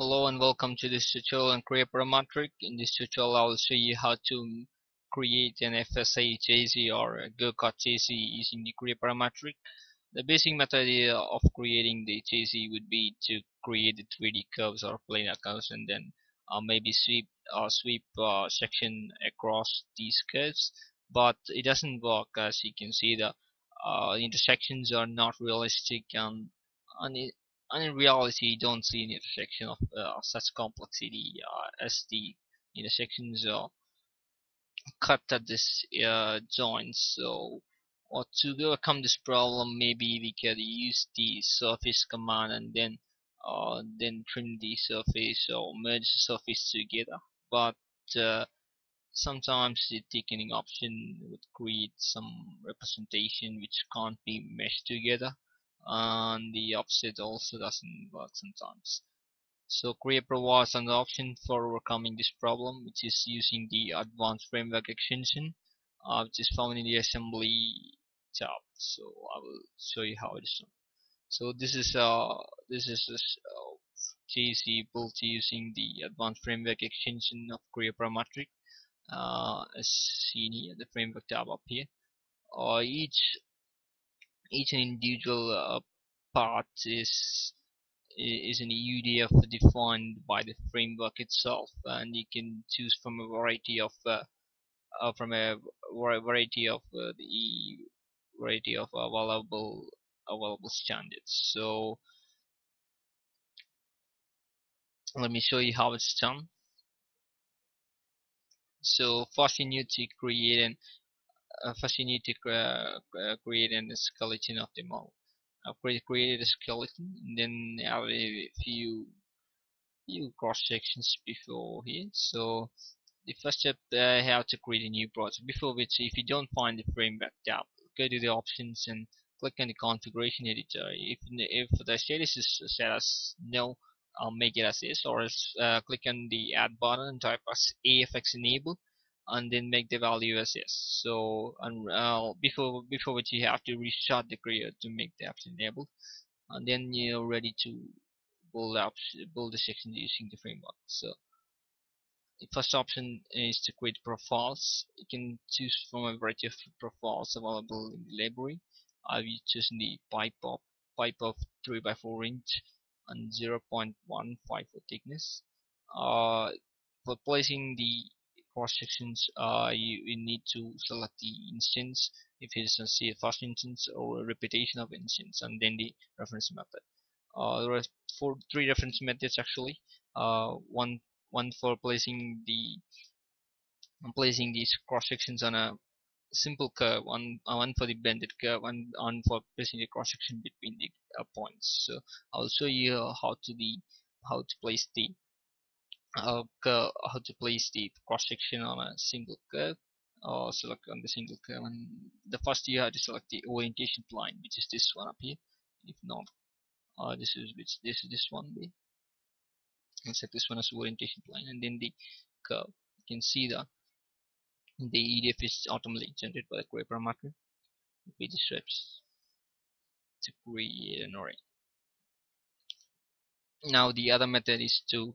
Hello and welcome to this tutorial on Creo Parametric. In this tutorial I will show you how to create an FSA chassis or a go-kart chassis using the Creo Parametric. The basic method of creating the chassis would be to create the 3D curves or planar curves and then uh, maybe sweep uh, sweep uh, section across these curves but it doesn't work as you can see the uh, intersections are not realistic and, and and in reality you don't see an intersection of uh, such complexity uh, as the intersections are cut at this uh, joint. So or to overcome this problem maybe we can use the surface command and then uh, then trim the surface or merge the surface together. But uh, sometimes the thickening option would create some representation which can't be meshed together and the offset also doesn't work sometimes. So Creo provides an option for overcoming this problem which is using the advanced framework extension. Uh, which is found in the assembly tab so I will show you how it is done. So this is uh this is uh, built using the advanced framework extension of Creo Parametric uh, as seen here the framework tab up here. Uh, each each individual uh, part is is an UDF defined by the framework itself and you can choose from a variety of uh, uh, from a variety of uh, the variety of available available standards. So let me show you how it's done. So first you need to create an uh, uh, create a skeleton of the model I've created a skeleton and then I a few few cross sections before here. So the first step I have to create a new project before which if you don't find the framework tab go to the options and click on the configuration editor. If if the status is set as no I'll make it as is or else uh, click on the add button and type as AFX enable and then make the value as yes so uh, before before which you have to restart the creator to make the apps enabled. And then you're ready to build apps build the section using the framework. So the first option is to create profiles. You can choose from a variety of profiles available in the library. I've chosen the pipe of pipe of 3 by 4 inch and 0.15 for thickness. Uh, for placing the cross sections uh, you, you, need to select the instance if it is a say first instance or a repetition of instance and then the reference method. Uh, there are four three reference methods actually. Uh, one one for placing the placing these cross sections on a simple curve one one for the bended curve and one for placing the cross section between the uh, points. So I'll show you how to the how to place the uh, how to place the cross section on a single curve or select on the single curve and the first you have to select the orientation plane which is this one up here. If not uh, this is which this is this one be and set this one as orientation plane and then the curve. You can see that the UDF is automatically generated by the Creo Parametric with the strips to create an array now the other method is to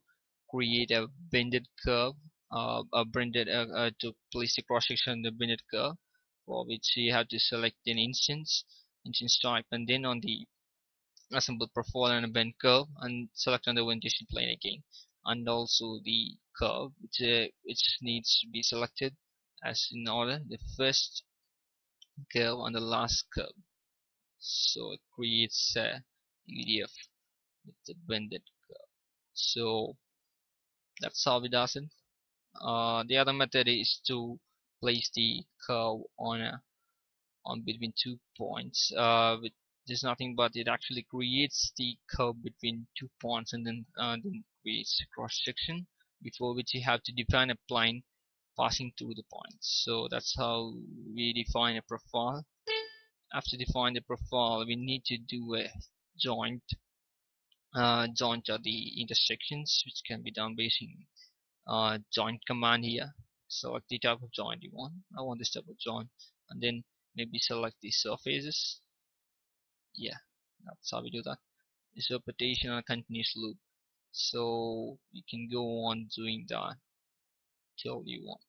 create a bended curve uh, a bended uh, uh, to place the cross section on the bended curve for which you have to select an instance instance type and then on the assemble profile and a bend curve and select on the orientation plane again. And also the curve which, uh, which needs to be selected as in order the first curve and the last curve. So it creates a UDF with the bended curve. So that's how it does it uh, the other method is to place the curve on a on between two points. Uh, with there's nothing but it actually creates the curve between two points and then uh, then creates cross section before which you have to define a plane passing through the points. So that's how we define a profile. After define the profile we need to do a joint uh, joint are the intersections which can be done using uh, joint command here. Select the type of joint you want. I want this type of joint and then maybe select the surfaces. Yeah that's how we do that. This repetition and continuous loop. So you can go on doing that till you want.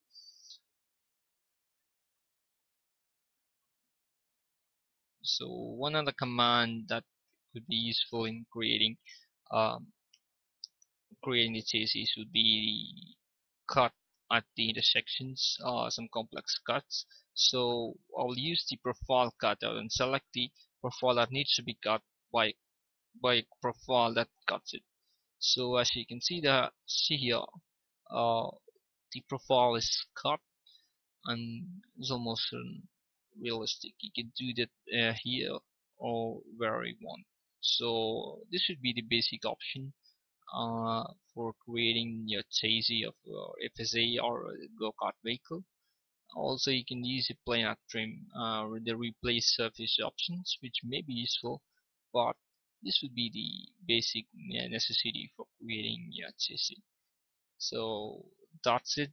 So one other command that could be useful in creating um, creating the chassis would be cut at the intersections uh, some complex cuts. So I'll use the profile cutter and select the profile that needs to be cut by by profile that cuts it. So as you can see that see here uh, the profile is cut and it's almost realistic you can do that uh, here or where you want so this should be the basic option uh, for creating your chassis of your FSA or go-kart vehicle. Also you can use a planar trim uh, the replace surface options which may be useful but this would be the basic necessity for creating your chassis so that's it.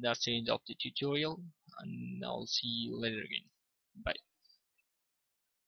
That's the end of the tutorial and I'll see you later again. Bye